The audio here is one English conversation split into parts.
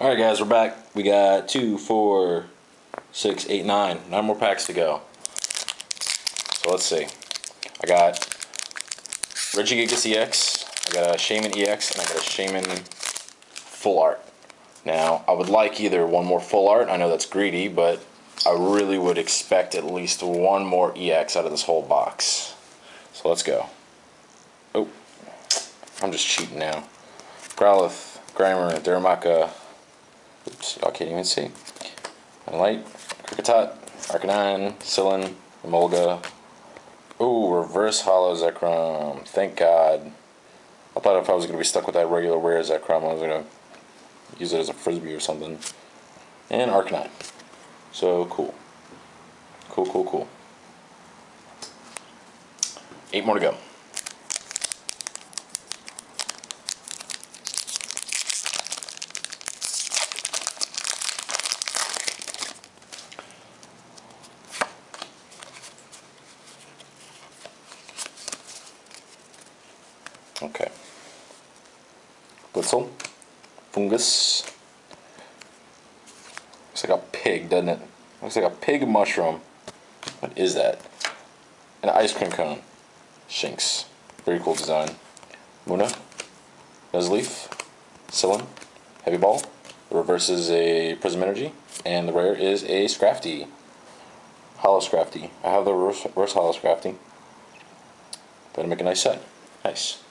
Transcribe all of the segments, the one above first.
All right, guys, we're back. We got two, four, six, eight, nine. Nine more packs to go. So let's see. I got Regigigas EX, I got a Shaymin EX, and I got a Shaymin Full Art. Now, I would like either one more Full Art. I know that's greedy, but I really would expect at least one more EX out of this whole box. So let's go. Oh, I'm just cheating now. Growlithe, Grimer, Darumaka. Oops, y'all can't even see. Light, Kricketot, Arcanine, Cilan, Emolga. Ooh, reverse hollow Zekrom. Thank God. I thought if I was going to be stuck with that regular rare Zekrom, I was going to use it as a frisbee or something. And Arcanine. So cool. Cool, cool, cool. Eight more to go. Okay. Blitzle. Foongus. Looks like a pig, doesn't it? Looks like a pig mushroom. What is that? An ice cream cone. Shinx. Very cool design. Munna. Nuzleaf. Cilan. Heavy Ball. The reverse is a Prism Energy. And the rare is a Scrafty. Hollow Scrafty. I have the reverse, reverse Hollow Scrafty. Better make a nice set. Nice.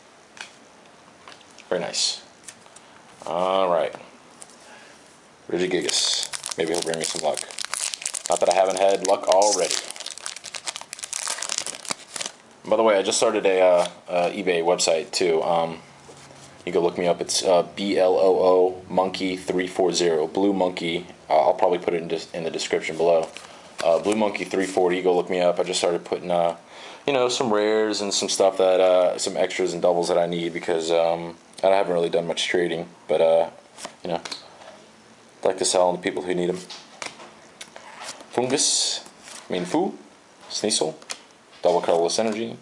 Very nice. Alright. Regigigas. Maybe he'll bring me some luck. Not that I haven't had luck already. By the way, I just started a uh, uh, eBay website too. Um, you can look me up. It's uh, B L O O Monkey three four zero Blue Monkey. I'll probably put it in, in the description below. Uh, Blue Monkey three forty. Go look me up. I just started putting, uh, you know, some rares and some stuff that, uh, some extras and doubles that I need because um, I haven't really done much trading. But uh, you know, I'd like to sell to people who need them. Foongus, Mienfoo, Sneasel, Double Colorless Energy,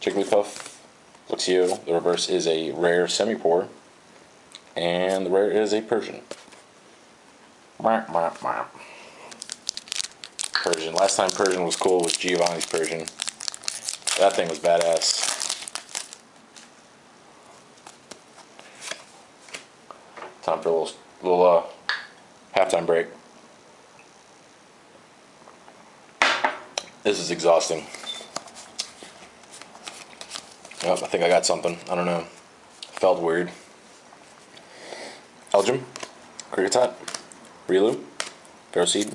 Jigglypuff, Luxio. The reverse is a rare Simipour, and the rare is a Persian. Persian. Last time Persian was cool was Giovanni's Persian. That thing was badass. Time for a little, little uh, halftime break. This is exhausting. Oh, I think I got something. I don't know. Felt weird. Elgyem, Kricketot, Relu, Ferroseed,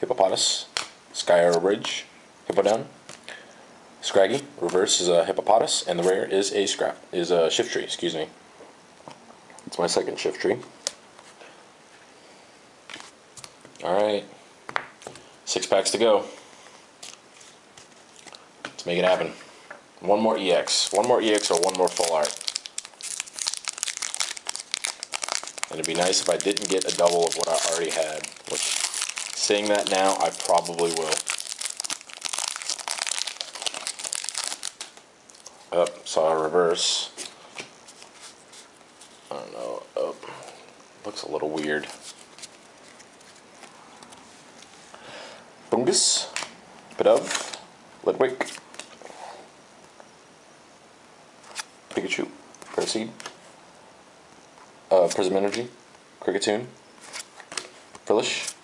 Hippopotas, Sky Arrow Bridge, Hippowdon, Scraggy, reverse is a Hippopotas, and the rare is a Scrap, is a Shiftry, excuse me. My second Shiftry. Alright. Six packs to go. Let's make it happen. One more EX. One more EX or one more full art. And it'd be nice if I didn't get a double of what I already had. Which, saying that now, I probably will. Up, oh, saw a reverse. I don't know. Oh, looks a little weird. Bungus, Pidove, Litwick, Pikachu, Proceed, uh, Prism Energy, Kricketune, Frillish,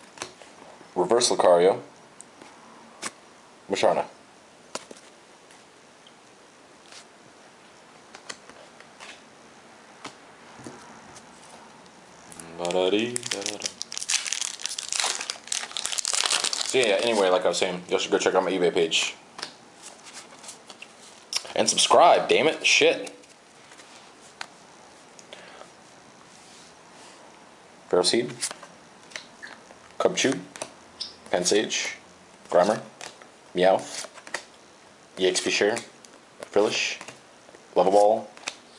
Reverse Lucario, So yeah, anyway, like I was saying, you should go check out my eBay page. And subscribe, damn it. Shit. Ferroseed, Cubchoo, Pansage, Grimer, Meowth, EXP Share, Frillish, Level Ball,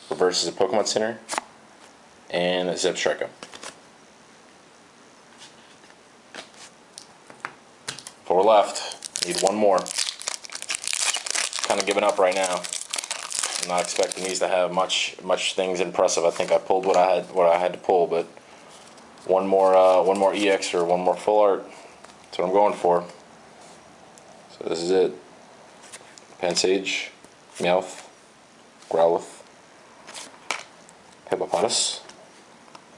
Reverses a Pokemon Center, and Zebstrika. Four left. Need one more. Kind of giving up right now. I'm not expecting these to have much much things impressive. I think I pulled what I had what I had to pull, but one more, uh, one more EX or one more full art. That's what I'm going for. So this is it. Pansage, Meowth, Growlithe, Hippopotas,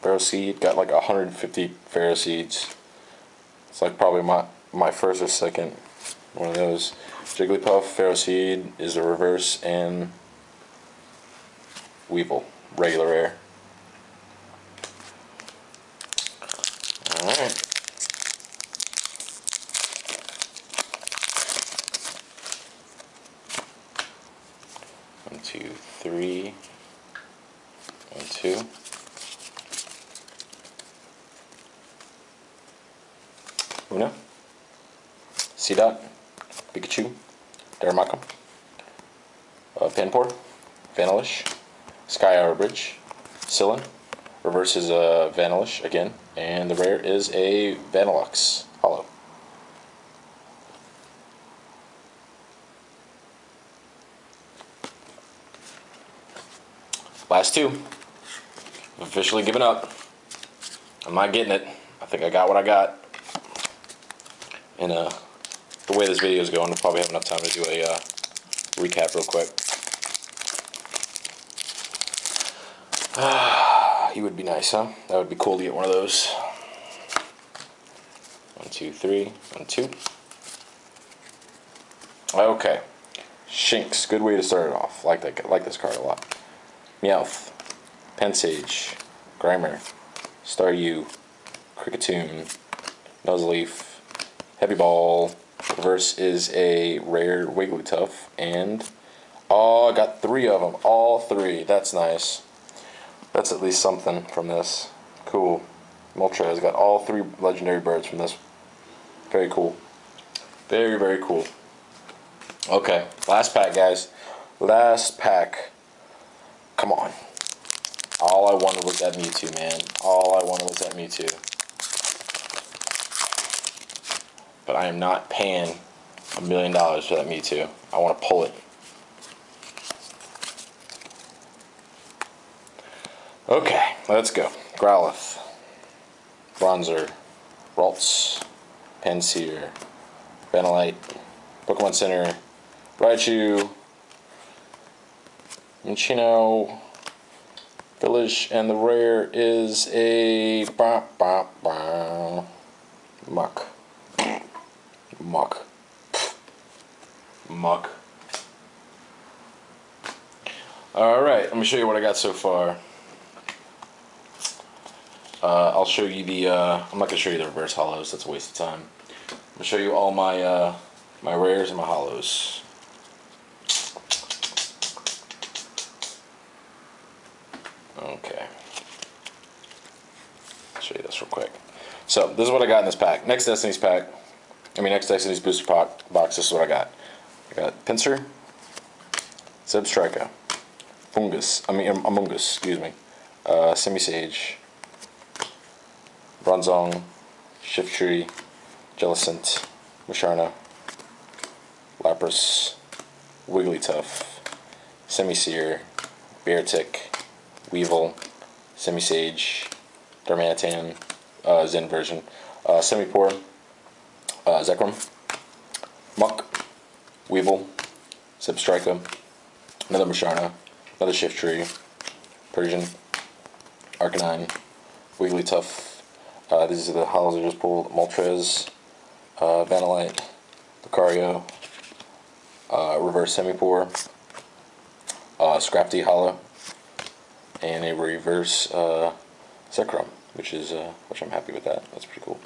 Ferroseed. Got like 150 Ferroseeds. It's like probably my my first or second one of those. Jigglypuff, Ferroseed is a reverse, and Weavile, regular air. Alright. One, two, three, one, two. Una. Seedot. Pikachu. Darumaka. Uh, Panpour. Vanillish. Sky Arrow Bridge. Cilan. Reverse is a Vanillish again. And the rare is a Vanilluxe. Hollow. Last two. I've officially given up. I'm not getting it. I think I got what I got. And uh, the way this video is going, we'll probably have enough time to do a uh, recap real quick. he would be nice, huh? That would be cool to get one of those. One, two, three, one, two. Okay. Shinx, good way to start it off. Like that, like this card a lot. Meowth, Pansage, Grimer, Staryu, Kricketune, Nuzleaf, Heavy Ball. Reverse is a rare Wigglytuff, and oh, I got three of them. All three. That's nice. That's at least something from this. Cool. Moltres got all three legendary birds from this. Very cool. Very, very cool. Okay, last pack, guys. Last pack. Come on. All I wanted was that Mewtwo, man. All I wanted was that Mewtwo. But I am not paying a million dollars for that Mewtwo. I want to pull it. Okay, let's go. Growlithe, Bronzor, Ralts, Pansear, Vanillite, Pokemon Center, Raichu, Minccino, Village, and the rare is a bah, bah, bah, Muk. Muk. Muk. Alright, let me show you what I got so far. Uh, I'll show you the, uh, I'm not going to show you the reverse hollows, that's a waste of time. I'm going to show you all my, uh, my rares and my hollows. Okay. Show you this real quick. So, this is what I got in this pack. Next Destinies pack, I mean next Destinies booster box, this is what I got. I got Pinsir, Zebstrika, Foongus, I mean Amoonguss, excuse me, uh, Simisage, Bronzong, Shiftry, Jellicent, Musharna, Lapras, Wigglytuff, Simisear, Beartic, Weavile, Simisage, Darmanitan, uh, Zen version, uh, Simipour, uh, Zekrom, Muk, Weavile, Zebstrika, another Musharna, another Shiftry, Persian, Arcanine, Wigglytuff, uh, these are the hollows I just pulled, Moltres, uh, Vanillite, Lucario, uh, Reverse Simipour, uh, Scrafty Hollow, and a Reverse uh, Zekrom, which is uh, which I'm happy with that. That's pretty cool.